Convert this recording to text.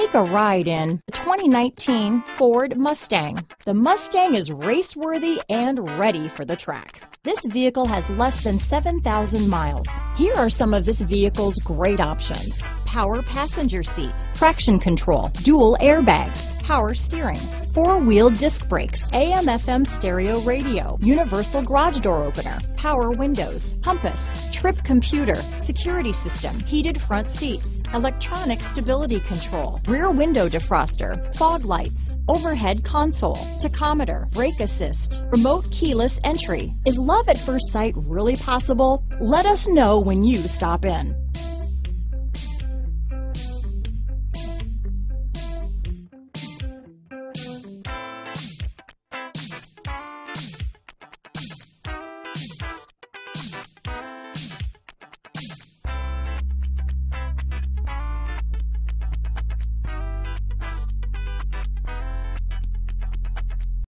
Take a ride in the 2019 Ford Mustang. The Mustang is race-worthy and ready for the track. This vehicle has less than 7,000 miles. Here are some of this vehicle's great options. Power passenger seat, traction control, dual airbags, power steering, four-wheel disc brakes, AM FM stereo radio, universal garage door opener, power windows, compass, trip computer, security system, heated front seats, electronic stability control, rear window defroster, fog lights, overhead console, tachometer, brake assist, remote keyless entry. Is love at first sight really possible? Let us know when you stop in.